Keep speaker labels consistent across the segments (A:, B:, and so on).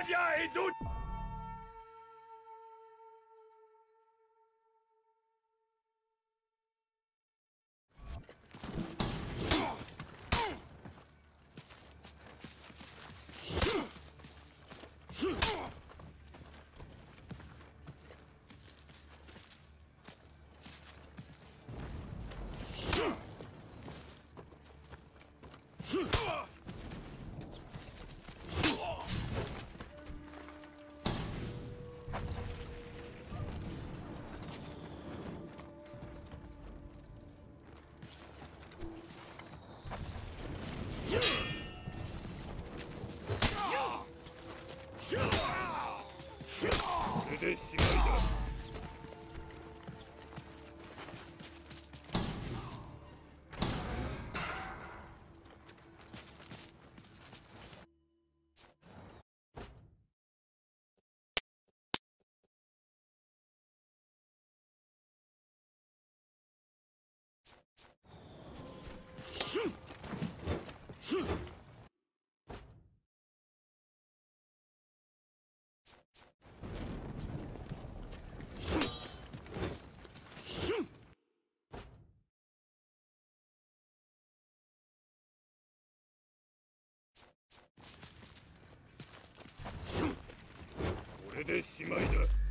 A: Nadia et d'autres これでしまいだ。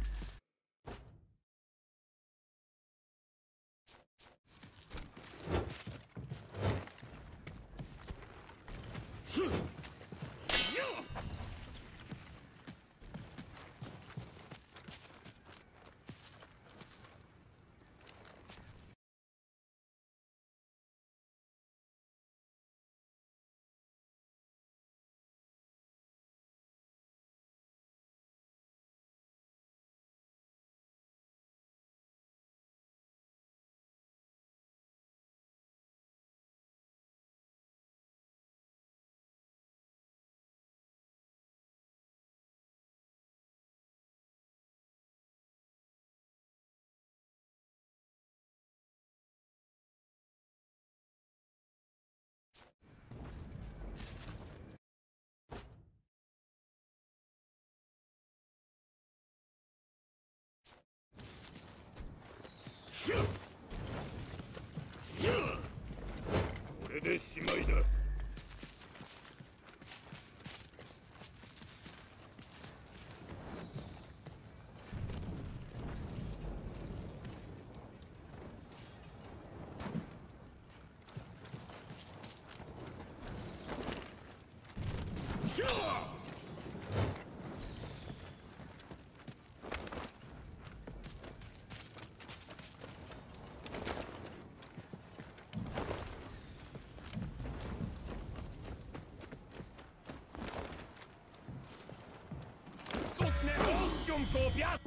A: これでしまいだ。Ością kobiat!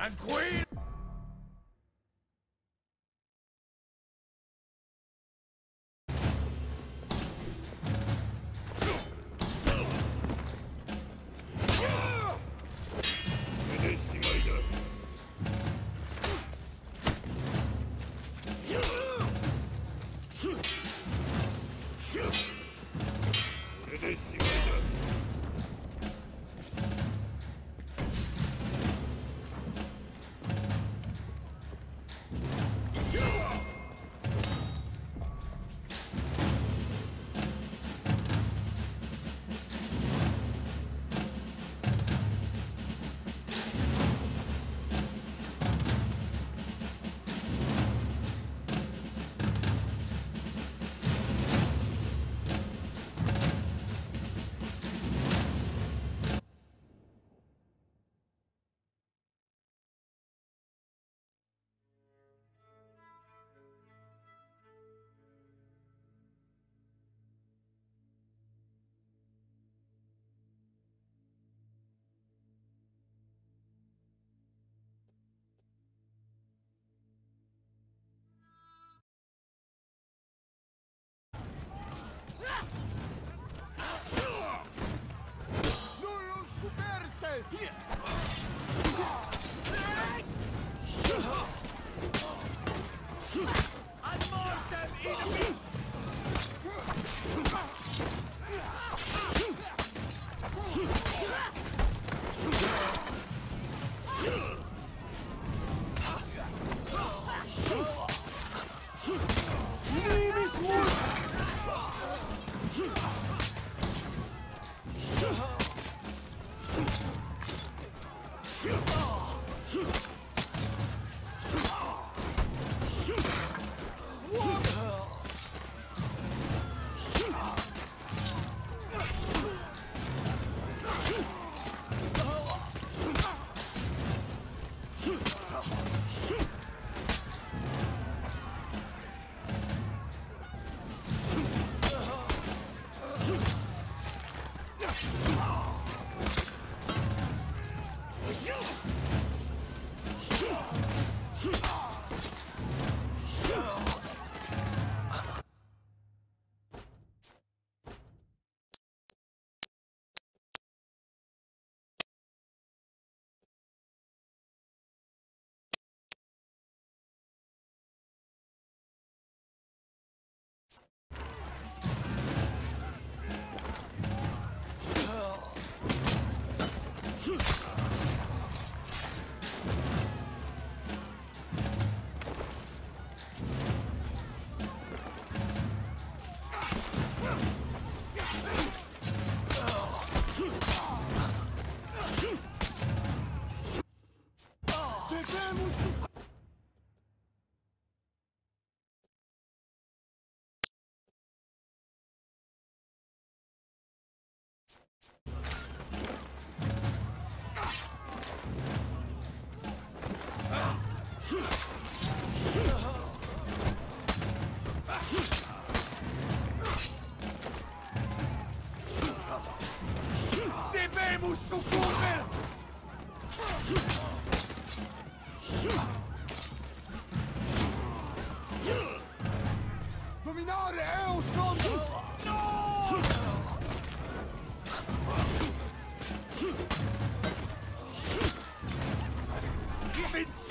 A: Tranquil!
B: Nullus superstes!
A: Ad Debemus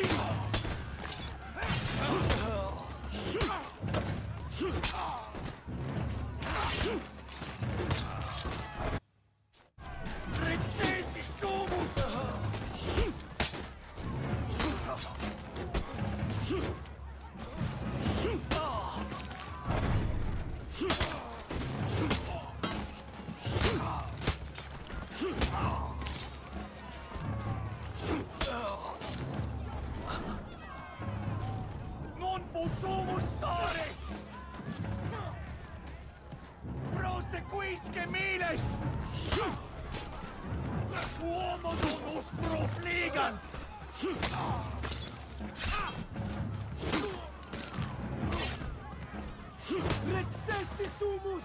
A: Oh. gun. Recessisumus!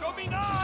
A: Dominar!